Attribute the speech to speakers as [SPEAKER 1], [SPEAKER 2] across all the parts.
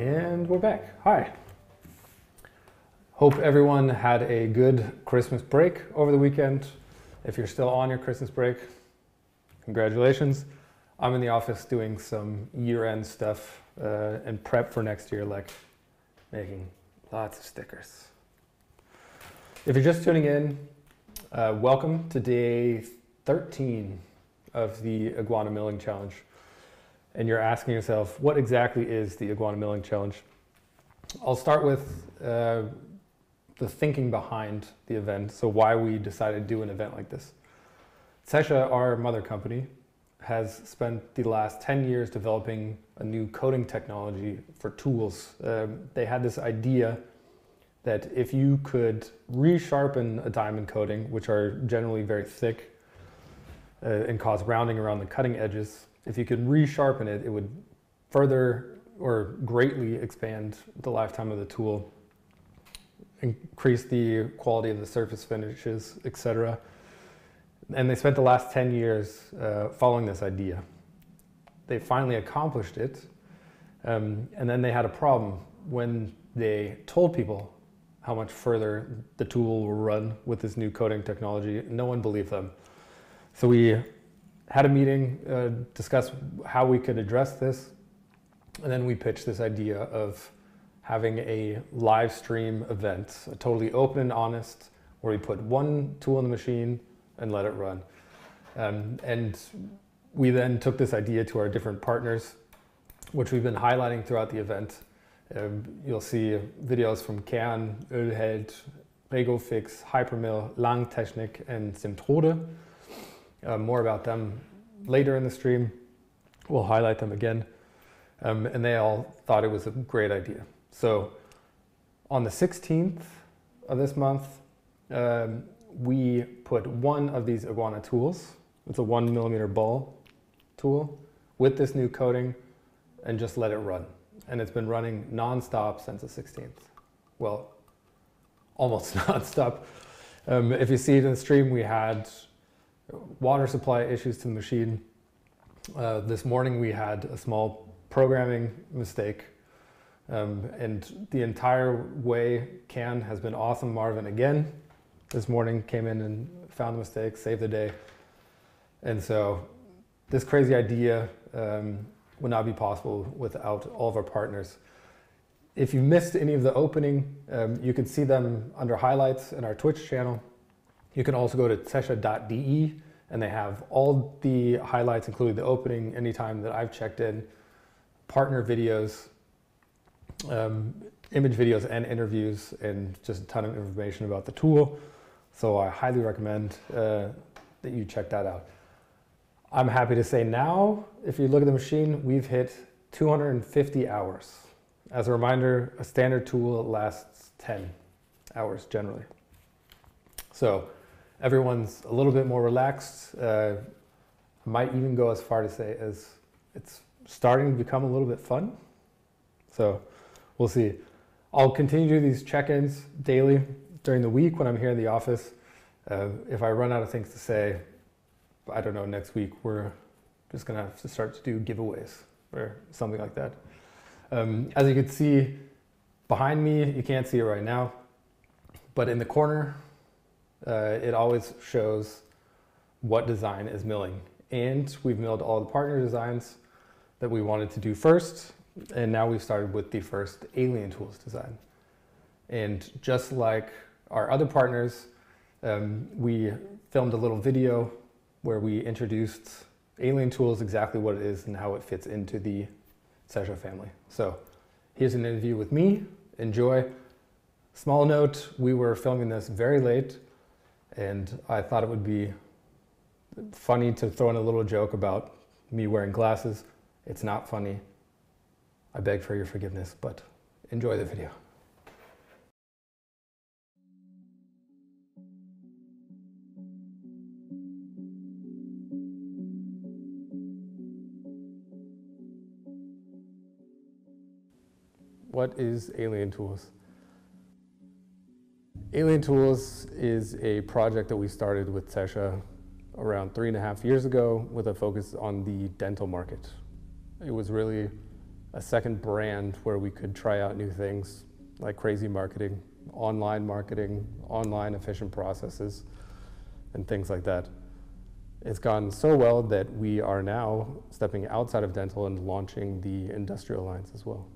[SPEAKER 1] And we're back. Hi. Hope everyone had a good Christmas break over the weekend. If you're still on your Christmas break, congratulations. I'm in the office doing some year end stuff uh, and prep for next year, like making lots of stickers. If you're just tuning in, uh, welcome to day 13 of the Iguana Milling Challenge and you're asking yourself, what exactly is the Iguana Milling Challenge? I'll start with uh, the thinking behind the event, so why we decided to do an event like this. Zecha, our mother company, has spent the last 10 years developing a new coating technology for tools. Um, they had this idea that if you could resharpen a diamond coating, which are generally very thick uh, and cause rounding around the cutting edges, if you could resharpen it, it would further or greatly expand the lifetime of the tool, increase the quality of the surface finishes, etc. And they spent the last 10 years uh, following this idea. They finally accomplished it, um, and then they had a problem when they told people how much further the tool will run with this new coating technology. No one believed them. So we had a meeting, uh, discussed how we could address this, and then we pitched this idea of having a live stream event, a totally open and honest, where we put one tool in the machine and let it run. Um, and we then took this idea to our different partners, which we've been highlighting throughout the event. Um, you'll see videos from Kern, Ölheld, Regofix, Hypermill, Langtechnik, and Simtrode. Uh, more about them later in the stream. We'll highlight them again. Um, and they all thought it was a great idea. So on the 16th of this month, um, we put one of these Iguana tools, it's a one millimeter ball tool, with this new coating and just let it run. And it's been running nonstop since the 16th. Well, almost nonstop. Um, if you see it in the stream, we had water supply issues to the machine. Uh, this morning we had a small programming mistake um, and the entire way CAN has been awesome. Marvin again this morning came in and found the mistake, saved the day. And so this crazy idea um, would not be possible without all of our partners. If you missed any of the opening, um, you can see them under highlights in our Twitch channel. You can also go to zecha.de and they have all the highlights, including the opening, anytime that I've checked in, partner videos, um, image videos and interviews, and just a ton of information about the tool. So I highly recommend uh, that you check that out. I'm happy to say now, if you look at the machine, we've hit 250 hours. As a reminder, a standard tool lasts 10 hours generally. So everyone's a little bit more relaxed. Uh, might even go as far to say as it's starting to become a little bit fun. So we'll see. I'll continue to do these check-ins daily during the week when I'm here in the office. Uh, if I run out of things to say, I don't know, next week we're just gonna have to start to do giveaways or something like that. Um, as you can see behind me, you can't see it right now, but in the corner uh, it always shows what design is milling. And we've milled all the partner designs that we wanted to do first. And now we've started with the first Alien Tools design. And just like our other partners, um, we filmed a little video where we introduced Alien Tools, exactly what it is and how it fits into the Zecha family. So here's an interview with me. Enjoy. Small note, we were filming this very late and I thought it would be funny to throw in a little joke about me wearing glasses. It's not funny. I beg for your forgiveness, but enjoy the video. What is Alien Tools? Alien Tools is a project that we started with Zecha around three and a half years ago with a focus on the dental market. It was really a second brand where we could try out new things like crazy marketing, online marketing, online efficient processes, and things like that. It's gone so well that we are now stepping outside of dental and launching the industrial lines as well.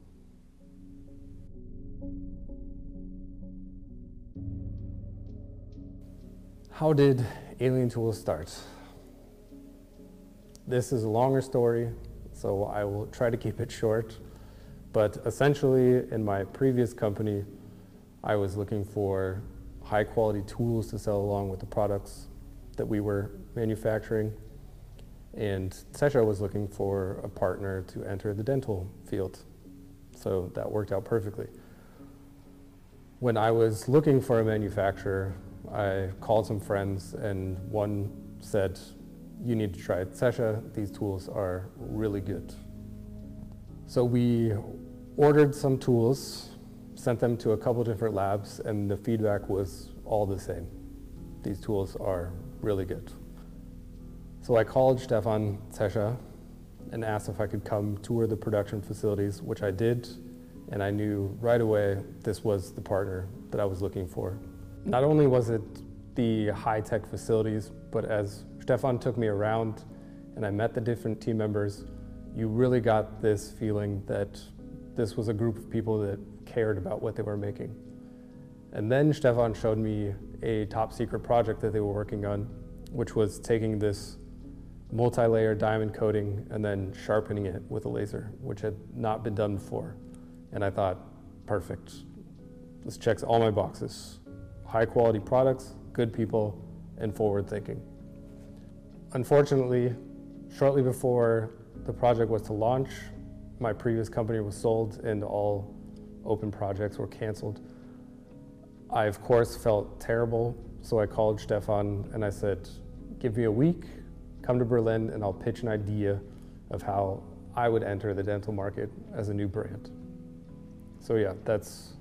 [SPEAKER 1] How did Alien Tools start? This is a longer story, so I will try to keep it short. But essentially, in my previous company, I was looking for high quality tools to sell along with the products that we were manufacturing. And Zecha was looking for a partner to enter the dental field. So that worked out perfectly. When I was looking for a manufacturer, I called some friends, and one said, You need to try Zecha. These tools are really good. So we ordered some tools, sent them to a couple different labs, and the feedback was all the same. These tools are really good. So I called Stefan Zecha and asked if I could come tour the production facilities, which I did, and I knew right away this was the partner that I was looking for. Not only was it the high-tech facilities, but as Stefan took me around and I met the different team members, you really got this feeling that this was a group of people that cared about what they were making. And then Stefan showed me a top secret project that they were working on, which was taking this multi-layer diamond coating and then sharpening it with a laser, which had not been done before. And I thought, perfect. This checks all my boxes. High quality products, good people, and forward thinking. Unfortunately, shortly before the project was to launch, my previous company was sold and all open projects were canceled. I, of course, felt terrible, so I called Stefan and I said, Give me a week, come to Berlin, and I'll pitch an idea of how I would enter the dental market as a new brand. So, yeah, that's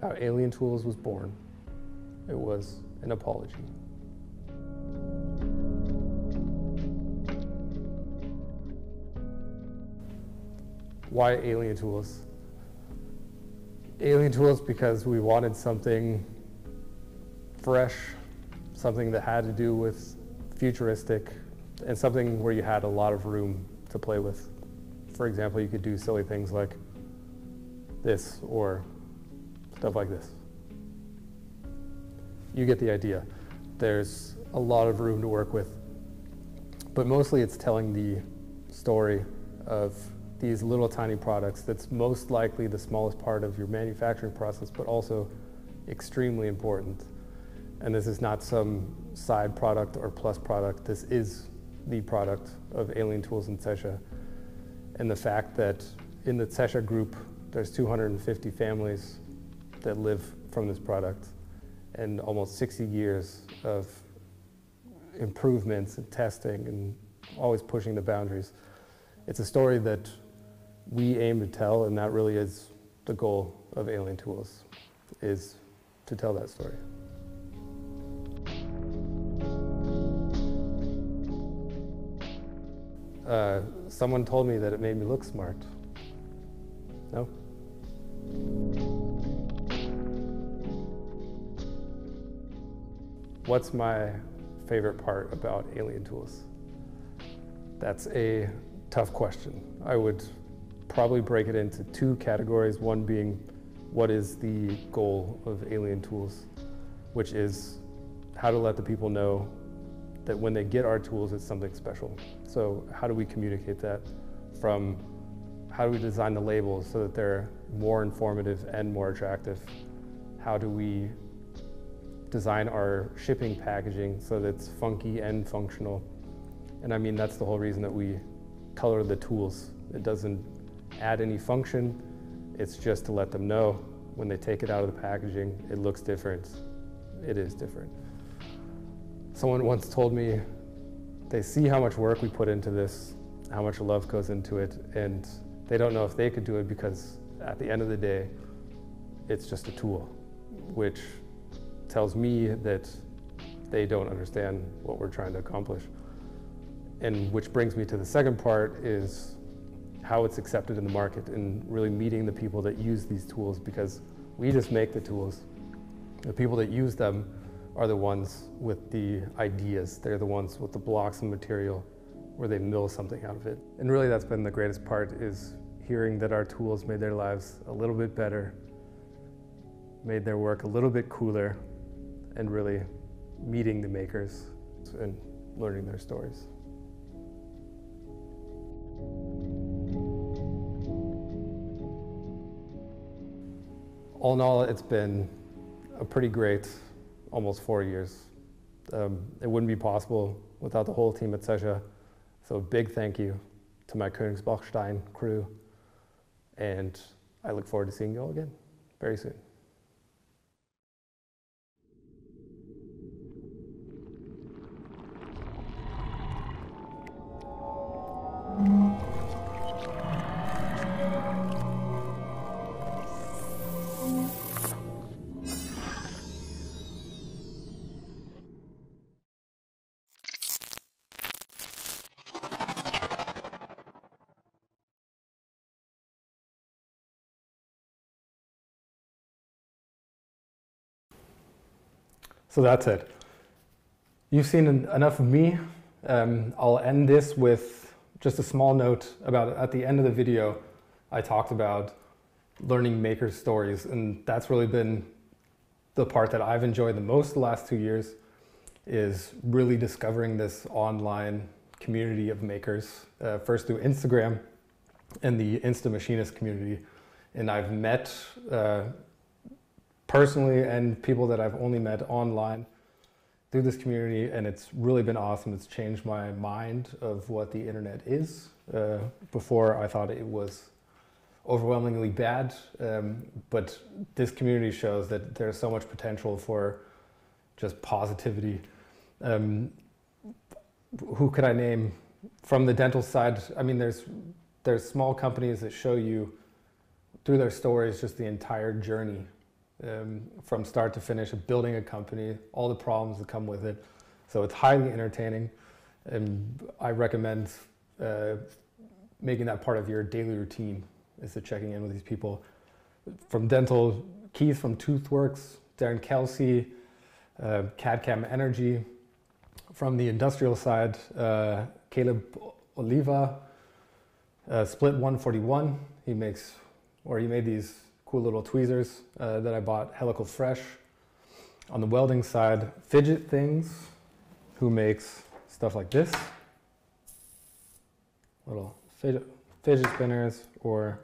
[SPEAKER 1] how Alien Tools was born. It was an apology. Why Alien Tools? Alien Tools because we wanted something fresh, something that had to do with futuristic, and something where you had a lot of room to play with. For example, you could do silly things like this or stuff like this. You get the idea. There's a lot of room to work with. But mostly it's telling the story of these little tiny products that's most likely the smallest part of your manufacturing process, but also extremely important. And this is not some side product or plus product. This is the product of Alien Tools and Zecha. And the fact that in the Zecha group, there's 250 families that live from this product and almost 60 years of improvements and testing and always pushing the boundaries. It's a story that we aim to tell, and that really is the goal of Alien Tools, is to tell that story. Uh, someone told me that it made me look smart. No? What's my favorite part about Alien Tools? That's a tough question. I would probably break it into two categories. One being what is the goal of Alien Tools, which is how to let the people know that when they get our tools, it's something special. So how do we communicate that from how do we design the labels so that they're more informative and more attractive? How do we design our shipping packaging so that it's funky and functional? And I mean, that's the whole reason that we color the tools. It doesn't add any function. It's just to let them know when they take it out of the packaging, it looks different. It is different. Someone once told me they see how much work we put into this, how much love goes into it, and they don't know if they could do it because at the end of the day, it's just a tool, which tells me that they don't understand what we're trying to accomplish. And which brings me to the second part is how it's accepted in the market and really meeting the people that use these tools because we just make the tools. The people that use them are the ones with the ideas. They're the ones with the blocks of material where they mill something out of it. And really that's been the greatest part is hearing that our tools made their lives a little bit better, made their work a little bit cooler, and really meeting the makers and learning their stories. All in all, it's been a pretty great almost four years. Um, it wouldn't be possible without the whole team at Zecha. So a big thank you to my Königsbachstein crew. And I look forward to seeing you all again very soon. So that's it. You've seen enough of me. Um, I'll end this with just a small note about at the end of the video, I talked about learning maker stories, and that's really been the part that I've enjoyed the most the last two years is really discovering this online community of makers. Uh, first through Instagram and the Insta Machinist community, and I've met uh, personally and people that I've only met online through this community, and it's really been awesome. It's changed my mind of what the internet is. Uh, before, I thought it was overwhelmingly bad, um, but this community shows that there's so much potential for just positivity. Um, who could I name from the dental side? I mean, there's there's small companies that show you through their stories just the entire journey um, from start to finish of building a company, all the problems that come with it. So it's highly entertaining, and I recommend uh, making that part of your daily routine is to checking in with these people. From dental, Keith from ToothWorks, Darren Kelsey, uh, CAD-CAM Energy. From the industrial side, uh, Caleb Oliva, uh, Split 141. He makes, or he made these cool little tweezers uh, that I bought, Helical Fresh. On the welding side, Fidget Things, who makes stuff like this. Little fidget, fidget spinners or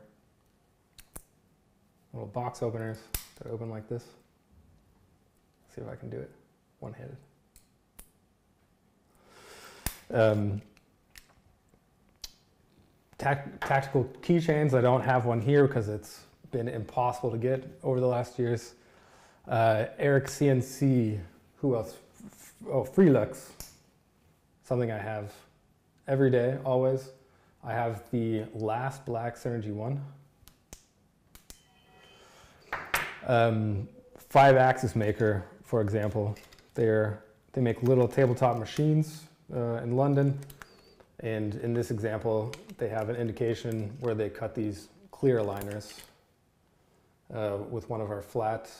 [SPEAKER 1] little box openers that open like this. see if I can do it one-handed. Um, tactical keychains, I don't have one here because it's been impossible to get over the last years. Uh, Eric CNC, who else? Oh, Freelux, something I have every day, always. I have the last Black Synergy one. Um, five axis maker, for example, they're, they make little tabletop machines uh, in London. And in this example, they have an indication where they cut these clear aligners uh, with one of our flat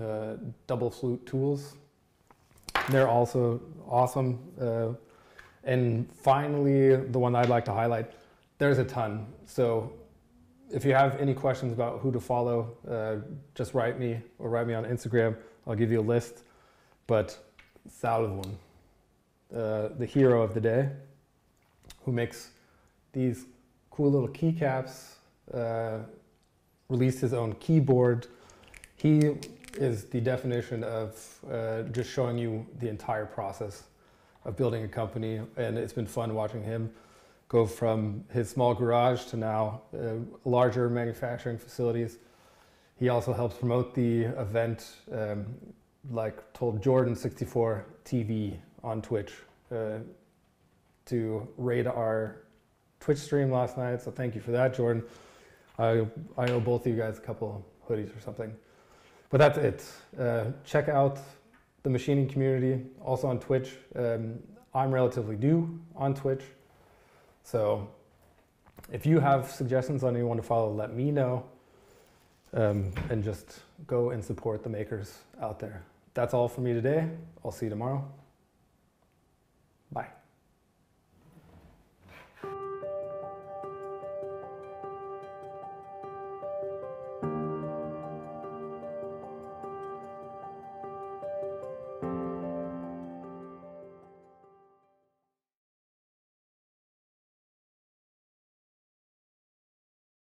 [SPEAKER 1] uh, double flute tools. They're also awesome. Uh, and finally, the one I'd like to highlight, there's a ton. So if you have any questions about who to follow, uh, just write me or write me on Instagram. I'll give you a list. But Salvon, uh, the hero of the day, who makes these cool little keycaps uh, released his own keyboard. He is the definition of uh, just showing you the entire process of building a company, and it's been fun watching him go from his small garage to now uh, larger manufacturing facilities. He also helps promote the event, um, like told Jordan 64 TV on Twitch uh, to raid our Twitch stream last night. So thank you for that, Jordan. I, I owe both of you guys a couple hoodies or something. But that's it. Uh, check out the machining community, also on Twitch. Um, I'm relatively new on Twitch, so if you have suggestions on anyone to follow, let me know. Um, and just go and support the makers out there. That's all for me today. I'll see you tomorrow.